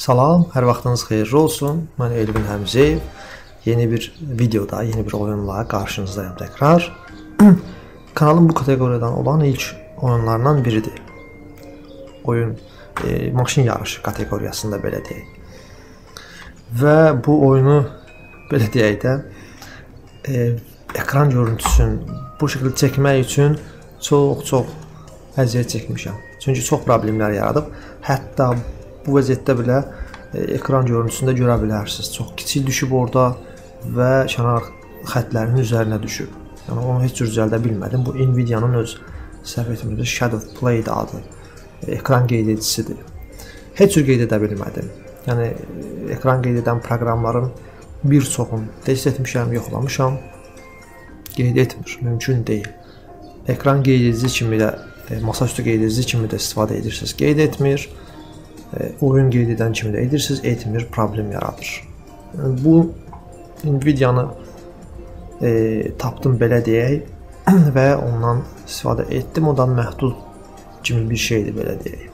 Salam, hər vaxtınız xeyirli olsun. Mən Elvin Həmzəyev. Yeni bir videoda, yeni bir oyunla qarşınızdayım təkrar. Kanalım bu kateqoriyadan olan ilk oyunlardan biridir. Oyun e, maşın yarışı kateqoriyasında belə deyək. Və bu oyunu belə deyək də e, ekran görüntüsünü bu şəkildə çəkmək üçün çox-çox əziyyət çəkmişəm. Çünki çox problemlər yaradıb. Hətta bu vəziyyətdə belə e, ekran görüntüsündə görə bilərsiniz. Çox kiçik düşüb orada və kənar xəttlərinin üzərinə düşüb. Yəni onu heç cür düzəldə bilmədim. Bu Nvidia-nın öz səhv etmirəmsə Shadow Play adı. E, ekran qeyd edicisidir. Heç cür qeyd edə bilmədim. Yəni ekran qeyd edən proqramların bir çoxunu test etmişəm, yoxlamışam. Qeyd etmir, mümkün deyil. Ekran qeyd edici kimi də e, masaüstü qeyd edici kimi də istifadə edirsiniz. Qeyd etmir e, oyun qeyd edən kimi də edirsiniz, etmir, problem yaradır. Bu Nvidia-nı e, tapdım belə deyək və ondan istifadə etdim. Odan məhdud kimi bir şeydir belə deyək.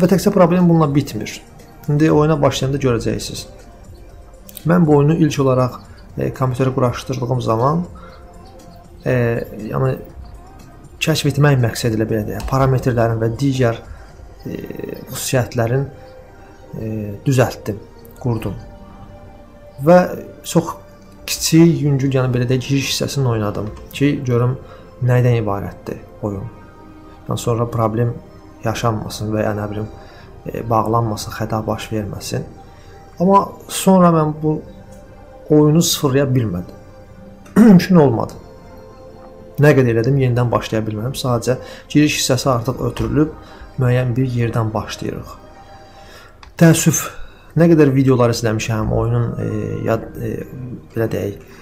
Və təkcə problem bununla bitmir. İndi oyuna başlayanda görəcəksiniz. Mən bu oyunu ilk olaraq e, kompüterə quraşdırdığım zaman e, yəni kəşf etmək məqsədi ilə belə deyək, parametrlərin və digər e, xüsusiyyətlərin e, düzəltdim, qurdum. Və çox kiçik, yüngül, yəni belə deyək, giriş hissəsini oynadım ki, görüm nədən ibarətdir oyun. Yəni sonra problem yaşanmasın və ya nə bilim e, bağlanmasın, xəta baş verməsin. Amma sonra mən bu oyunu sıfırlaya bilmədim. Mümkün olmadı. Nə qədər elədim, yenidən başlaya bilmədim. Sadəcə giriş hissəsi artıq ötürülüb müəyyən bir yerdən başlayırıq. Təəssüf, nə qədər videolar izləmişəm, oyunun e, yad e, belə deyək,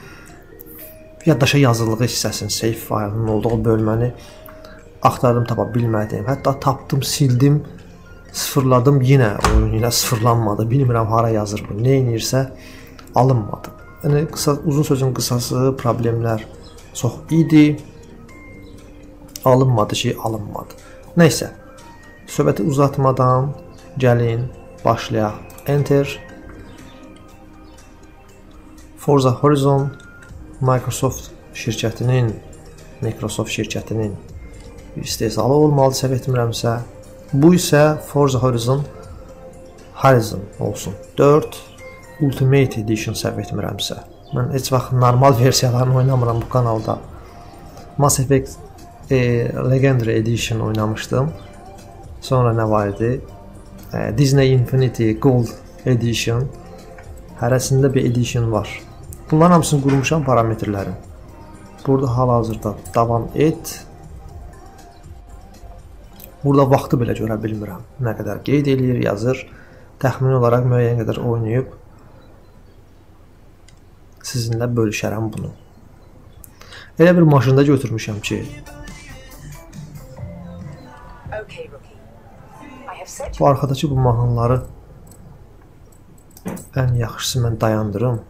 yaddaşa yazıldığı hissəsinin, save faylının olduğu bölməni axtardım, tapa bilmədim. Hətta tapdım, sildim, sıfırladım, yenə oyun yenə sıfırlanmadı. Bilmirəm hara yazır bu. Nə edirsə alınmadı. Yəni qısa uzun sözün qısası problemlər çox idi. Alınmadı ki, alınmadı. Nəysə, söhbəti uzatmadan gəlin başlayaq. Enter Forza Horizon Microsoft şirkətinin Microsoft şirkətinin istehsalı olmalı səhv etmirəmsə. Bu isə Forza Horizon Horizon olsun. 4 Ultimate Edition səhv etmirəmsə. Mən heç vaxt normal versiyalarını oynamıram bu kanalda. Mass Effect e, Legendary Edition oynamışdım. Sonra nə var idi? Disney Infinity Gold Edition. Hərəsində bir edition var. Bunların hamısını qurmuşam parametrlərin. Burada hal-hazırda davam et. Burada vaxtı belə görə bilmirəm. Nə qədər qeyd eləyir, yazır. Təxmini olaraq müəyyən qədər oynayıb sizinlə bölüşərəm bunu. Elə bir maşında götürmüşəm ki, bu arxadakı bu mahnıları ən yaxşısı mən dayandırım.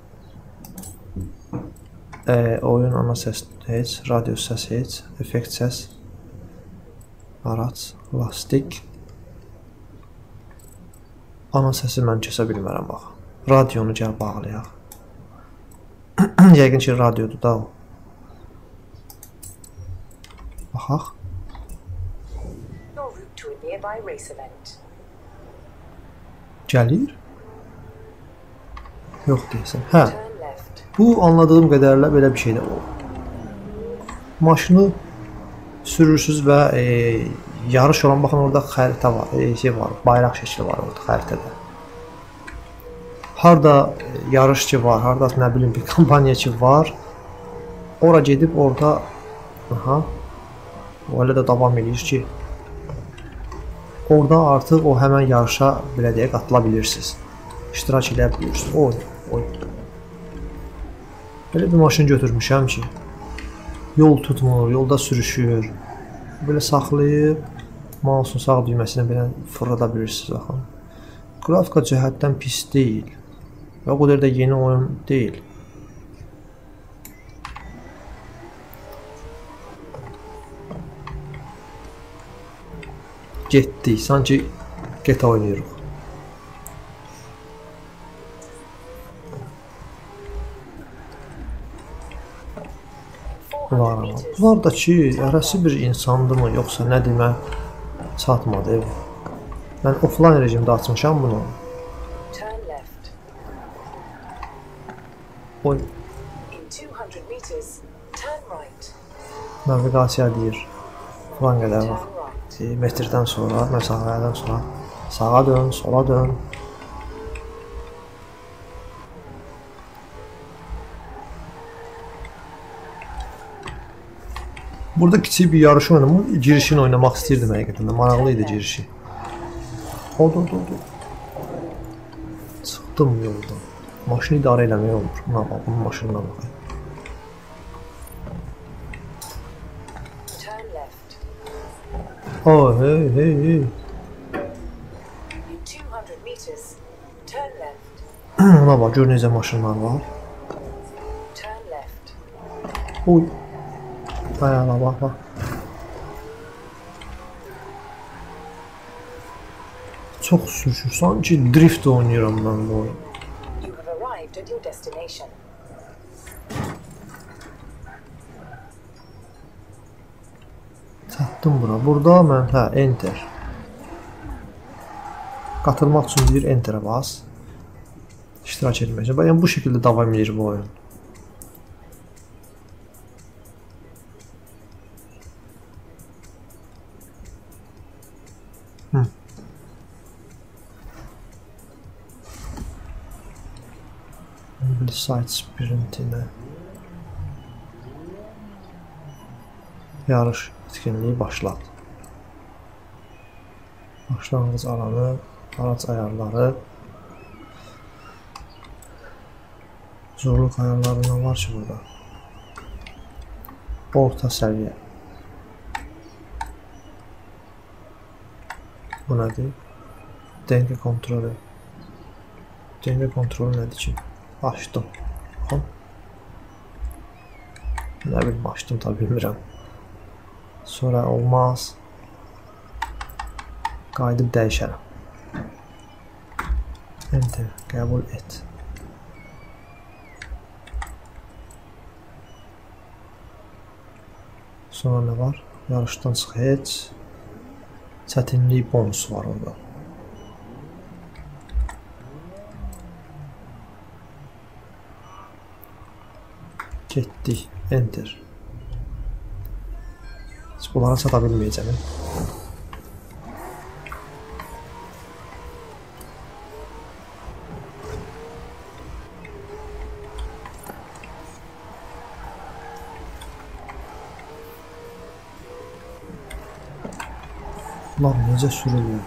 E, oyun ana səs heç, radio səs heç, effekt səs, araç, lastik. Ana səsi mən kəsə bilmərəm bax. Radionu gəl bağlayaq. Yəqin ki, radiodur da o. Baxaq. Gəlir? Yox deyəsən. Hə. Bu anladığım qədərlə belə bir şeydir. Maşını sürürsüz və e, yarış olan baxın orada xəritə var, e, şey var, bayraq şəkli var orada xəritədə harda yarışçı var, harda nə bilim bir kampaniyaçı var. Ora gedib orada aha o elə də davam edir ki orada artıq o həmən yarışa belə deyə qatıla bilirsiniz. İştirak edə bilirsiniz. Oy, oy. Belə bir maşın götürmüşəm ki yol tutmur, yolda sürüşür. Belə saxlayıb mouse'un sağ düyməsinə belə fırlada bilirsiniz baxın. Qrafika cəhətdən pis deyil. Və o qədər də yeni oyun deyil. getdik. Sanki qeta oynayırıq. Bunlar, bunlar da ki, ərəsi bir insandırmı, yoxsa nə demə çatmadı ev. Mən offline rejimdə açmışam bunu. Oy. Navigasiya deyir. Falan qədər vaxt. Metrdən sonra, məsafədən sonra sağa dön, sola dön. Burada kiçik bir yarış oynamaq, girişini oynamaq istirdim həqiqətən də. Maraqlı idi girişi. Oldu, oldu, oldu. Çıxdım yoldan. Maşını idarə eləmək olmur. Buna bax, bunun maşınına bax. Oh, hey, hey, hey. In 200 meters, turn left. Buna bax, gör necə maşınlar var. Turn left. Oy. Ayağına bak bak. Çox sürüşür. Sanki drift oynayıram mən bu oyun. Burada mən hə enter. Qatılmaq üçün deyir enterə bas. İştirak etmək üçün. Yəni bu şəkildə davam edir bu oyun. Hı. Sprintine. Yarış etkinliği başlat. Başlanğıc alanı, araç ayarları. Zorluq ayarlarından var ki burada. Orta səviyyə. Bu nədir? Denge kontrolü. Denge kontrolü nədir ki? Açdım. Bax. Nə bilim açdım tabi bilmirəm. Sonra olmaz. Qayıdıb dəyişərəm. Enter. Qəbul et. Sonra nə var? Yarışdan çıx heç. Çətinlik bonusu var orada. Getdik. Enter. Heç bunlara çata bilməyəcəm. Lan necə sürülür?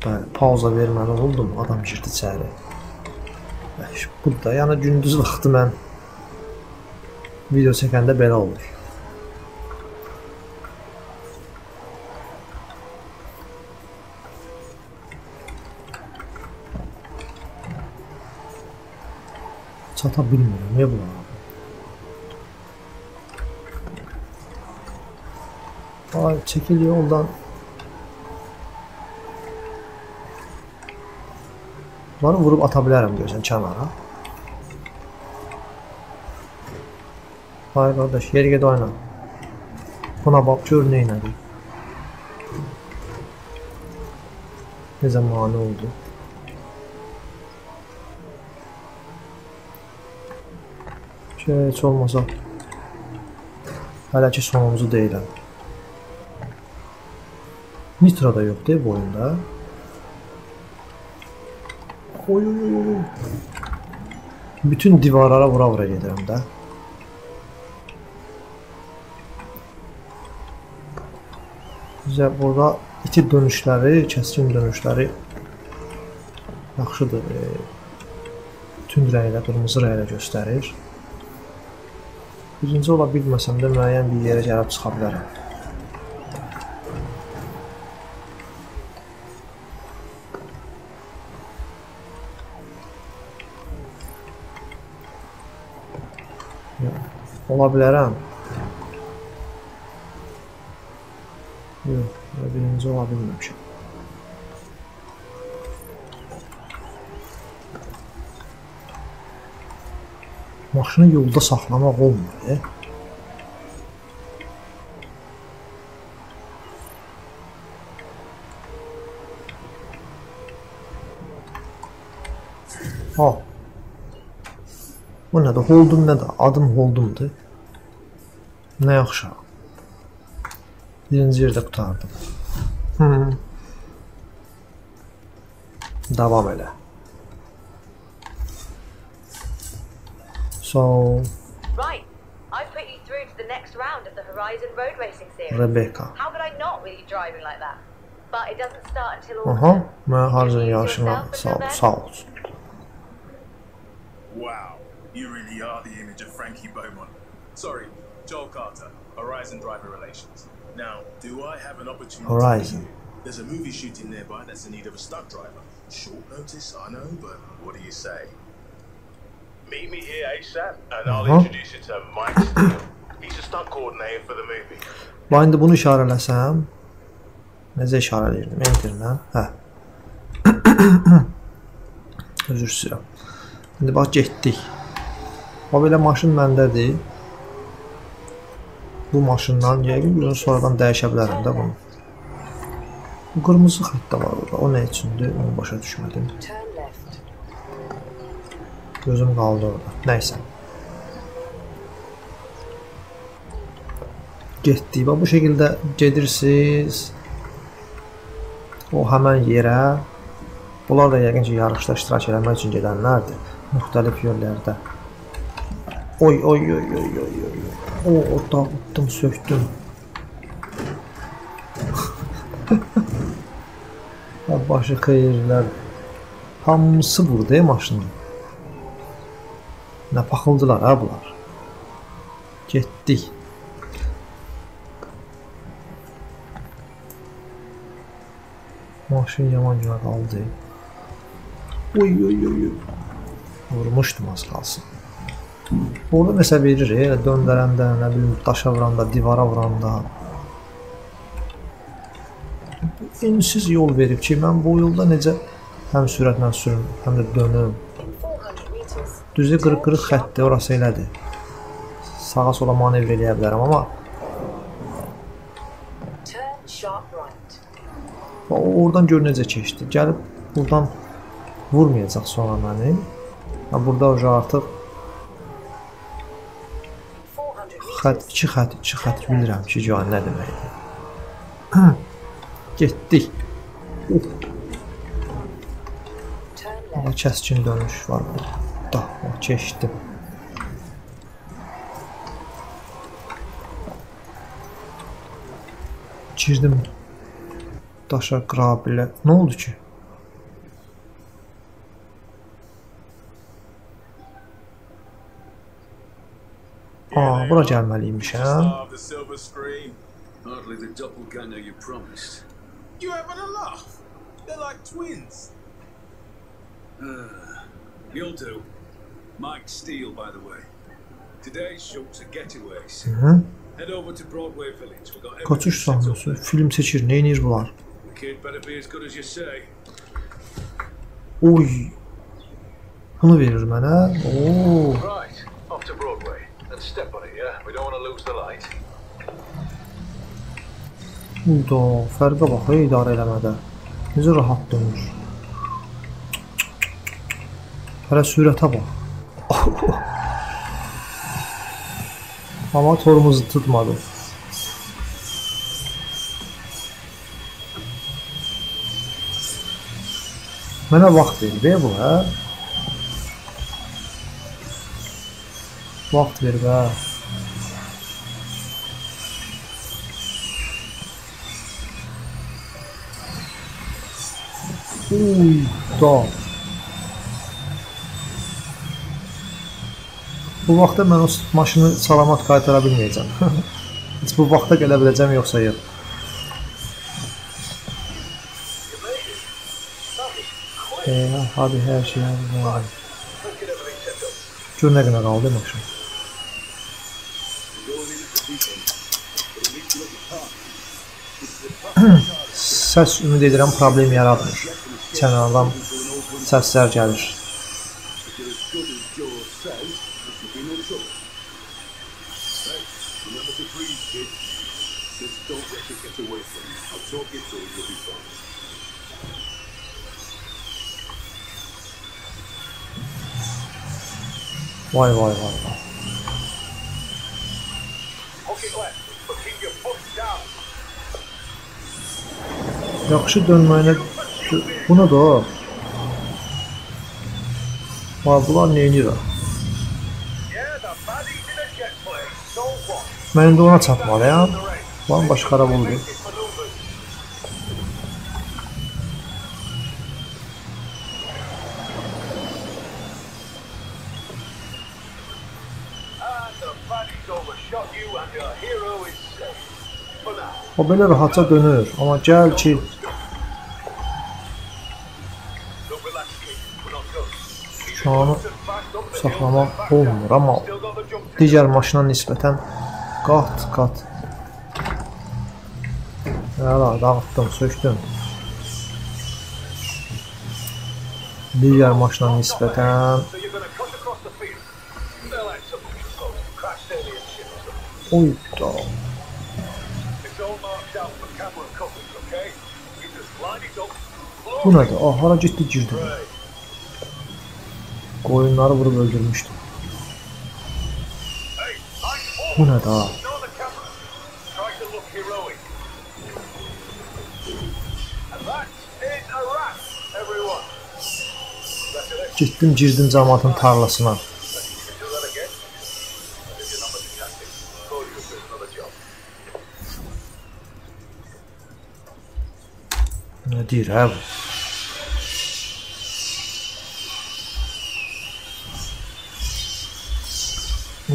Bəli, pauza verməli oldum, adam girdi içəri. Bəş, Burada, yəni gündüz vaxtı mən video çəkəndə belə olur. Çata bilmirəm, niyə bunlar? Ay çekil yoldan. Bunları vurub ata bilərəm görsən kənara. Ay qardaş, yer ged oyna. Buna bax, gör nə elədi. Necə mani oldu. Ki, heç olmasa hələ ki sonumuzu deyiləm. Nitro da yok değil bu oyunda. Oy oy oy. Bütün divarlara vura vura gedirəm də. Bizə burada iti dönüşləri, kəskin dönüşləri yaxşıdır. E, tünd rənglə, qırmızı rənglə göstərir. Birinci ola bilməsəm də müəyyən bir yerə gəlib çıxa bilərəm. Ola bilərəm. Yox, elə birinci ola bilməmişəm. Maşını yolda saxlamaq olmur. E? Ha. Bu nədir? Holdum nədir? Adım Holdumdur. Nə yaxşı. Birinci yerdə qutardım. Hı. Davam elə. So, Right. I've put you through to the next round of the Horizon Road Racing Series. Rebecca. How could I not with you driving like that? But it doesn't start until Aha, autumn. mən harcan Introduce yaşına yourself sağ, until sağ olsun. Wow, you really are the image of Frankie Beaumont. Sorry, Joel Carter, Horizon Driver Relations. Now, do I have an opportunity Horizon. There's a movie shooting nearby that's in need of a stunt driver. Short notice, I know, but what do you say? Meet me here ASAP, and I'll Uh-huh. introduce you to Mike Steele. He's a stunt coordinator for the movie. Bax indi bunu işarələsəm, necə işarələyirdim? Enterlə. Hə. Üzr istəyirəm. İndi bax getdik. O belə maşın məndədir. Bu maşından yəqin bunu sonradan dəyişə bilərəm də bunu. Bu qırmızı xətt də var orada. O nə üçündür? Onu başa düşmədim. Gözüm qaldı orada. Nəysə. Getdik. Bax bu şəkildə gedirsiniz. O həmən yerə. Bunlar da yəqin ki, yarışda iştirak etmək üçün gedənlərdir. Müxtəlif yerlərdə. Oy, oy, oy, oy, oy, oy. Oy. O, o dağıtdım, söktüm. Ya başı xeyirlər. Hamısı burada ya maşının. Nə paxıldılar ha bunlar. Getdik. Maşın yaman günə qaldı. Oy oy oy oy. Vurmuşdum az qalsın. Orada nəsə verir, e, döndərəndə, nə bilim, daşa vuranda, divara vuranda. Ensiz yol verib ki, mən bu yolda necə həm sürətlə sürüm, həm də dönüm. In 400 meters, Düzü qırıq-qırıq xəttdir, orası elədir. Sağa sola manevr eləyə bilərəm, amma o oradan gör necə keçdi. Gəlib buradan vurmayacaq sonra məni. Burada artıq 400 xətt, meters, iki xətt, iki xətt bilirəm ki, can nə deməkdir. Getdik. turn Amma left. kəskin dönüş var burada. Keçdim. Girdim. Daşa qrabilə. Nə oldu ki? buna gəlməliymiş, hə? Sahnesi. Film seçir. Neynir bunlar? Oy. Bunu verir mənə. Oo lose the light. Burada fərqə bax, ey, idarə eləmədə. Necə rahat dönür. Hələ sürətə bax. Amma torumuzu tutmadı. Mənə vaxt verib e, bu, hə? Vaxt verib, hə? Uy, da. Bu vaxtda mən o maşını salamat qaytara bilməyəcəm. Heç bu vaxta gələ biləcəm yoxsa yox. E, hadi hər şey var. Gör nə qədər qaldı maşın. Səs ümid edirəm problem yaratmır. kənardan səslər gəlir. Vay vay vay vay. Yaxşı dönməyinə bu nə də? o? Vay bunlar nə edir? ha? Yeah, the baddie's in a jet plane. So what? Mən indi ona çatmalıyam. Lan baş xarab oldu. O belə rahatca dönür. Amma gəl ki, maşınlarını saxlamaq olmur, amma digər maşına nisbətən qat-qat Hələ, dağıtdım, söktüm Digər maşına nisbətən Oy, da. Bu nədir? Ah, hara getdi, girdi bu? Qoyunları vurub öldürmüşdü. Hey, nice Bu forward. nədir ha? Show the camera. Try to look heroic. And that is a wrap, everyone. Congratulations. Getdim, girdim cəmaatın tarlasına. You can do that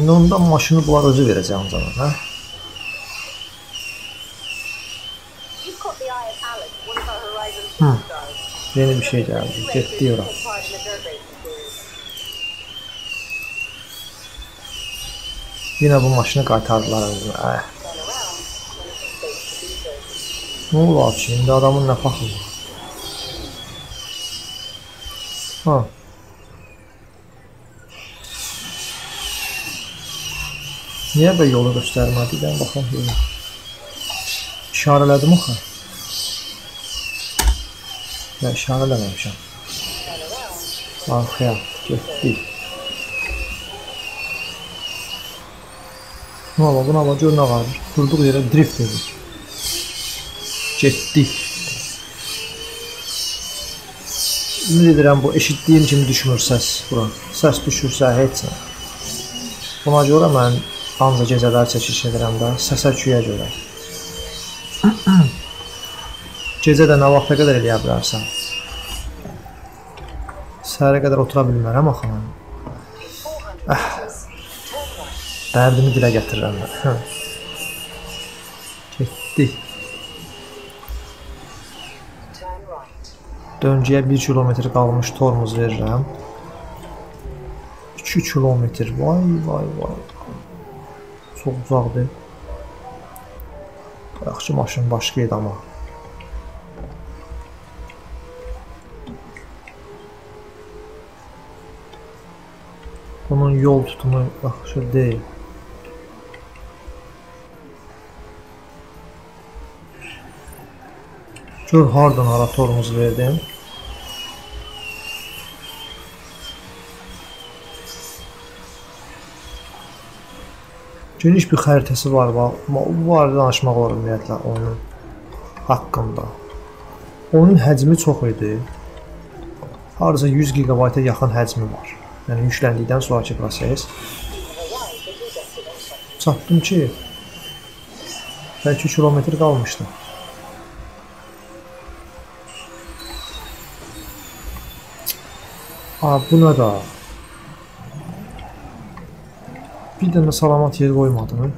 İndi onda maşını bunlar özü verəcəm cana, hə? You've caught the eye of Alex, one of our Horizon Hmm. superstars. Yeni bir şey gəldi. Getdi ora. Take part in the dirt racing series. Yenə bu maşını qaytardılar özünə. Ə. Turn around when it's safe to do so. Nə olar ki, indi adamın nə paxı var? Ha. Niyə belə yolu göstərmədi? Ben baxım görüm. İşarələdim axı. Ya işarələməmişəm. Arxaya getdik. Nə ola, buna bax, gör nə var. Durduq yerə drift edir. Getdik. Ümid edirəm bu eşitdiyim kimi düşmür səs bura. Səs düşürsə heç nə. Buna görə mən ancaq gecələr çəkiş edirəm də, səsə küyə görə. Gecə də nə vaxta qədər eləyə bilərsən? Səhərə qədər otura bilmərəm axı mən. 400 meters. Turn right. Dərdimi dilə gətirirəm mən. Hə. Getdik. Döngəyə 1 kilometr qalmış tormuz verirəm. 2 kilometr. Vay vay vay. Çox uzaqdır. Yaxşı maşın başqa idi amma. Bunun yol tutumu yaxşı deyil. Gör hardan hara tormuz verdim. Geniş bir xəritəsi var. Bu barədə danışmaq olar ümumiyyətlə onun haqqında. Onun həcmi çox idi. Hardasa 100 GB-a yaxın həcmi var. Yəni yükləndikdən sonraki proses. Çatdım ki, bəlkə kilometr qalmışdı. Aa, bu nə da? Bir dənə salamat yer qoymadım.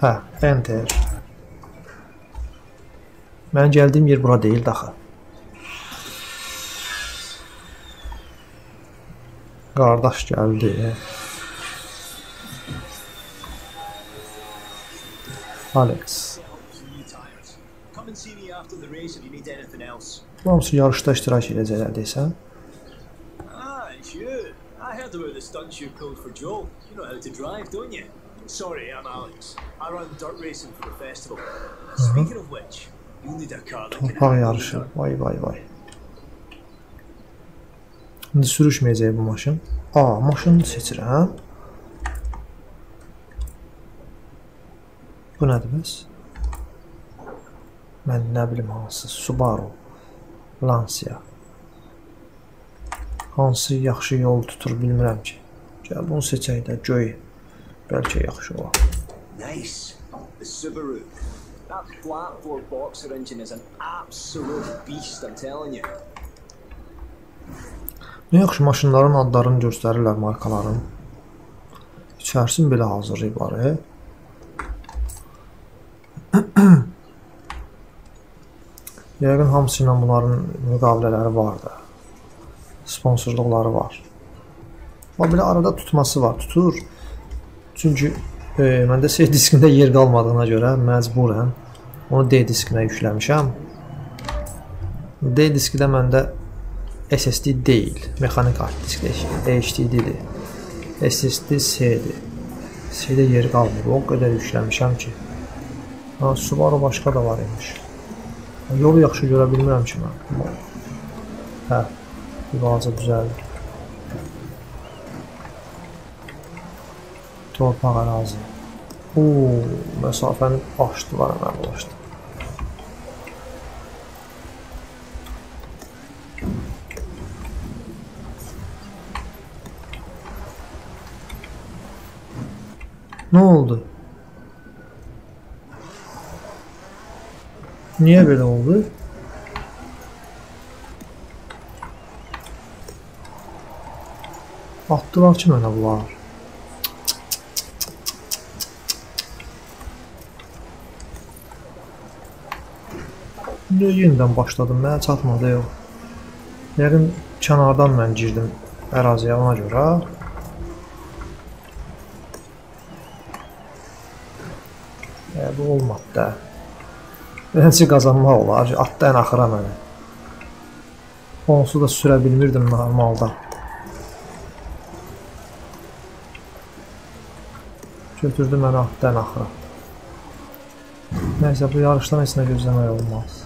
Hə, enter. Mən gəldiyim yer bura deyil daxı. Qardaş gəldi. Alex. Hamısı yarışda iştirak edəcəklər desən. Ah, it's you. I heard about the stunts you pulled for Joel. You know how to drive, don't you? Sorry, I'm Alex. I run dirt racing for the festival. Speaking of which, you'll need a car that can handle yarışı. Vay vay vay. İndi sürüşməyəcək bu maşın. Aa, maşını seçirəm. Bu nədir bəs? Mən nə bilim hansı Subaru, Lancia. Hansı yaxşı yol tutur bilmirəm ki. Gəl bunu seçək də göy. Bəlkə yaxşı olar. Nice. The Subaru. That flat four boxer engine is an absolute beast, I'm telling you. Nə yaxşı maşınların adlarını göstərirlər markaların. İçərisini belə hazırlayıblar. E? Yəqin hamısı ilə bunların müqavilələri var da. Sponsorluqları var. Amma belə arada tutması var, tutur. Çünki e, məndə C diskində yer qalmadığına görə məcburən onu D diskinə yükləmişəm. D diski də məndə SSD deyil, mexanik hard disk HDD-dir. SSD C-dir. C-də yer qalmır. O qədər yükləmişəm ki. Ha, Subaru başqa da var imiş. Yolu yaxşı görə bilmirəm ki mən. Hə, bir balaca düzəldir. Torpaq ərazi. Oo, məsafəni açdılar, əməl açdı. Nə oldu? Niyə belə oldu? Atdılar ki mənə bunlar. Niyə yenidən başladım? Mənə çatmadı yox. Yəqin kənardan mən girdim əraziyə ona görə. E, bu olmadı da. Birincisi qazanmaq olar. Atda ən axıra mənə. Onsuz da sürə bilmirdim normalda. Götürdü məni atda ən axıra. Nəysə bu yarışdan heç nə gözləmək olmaz.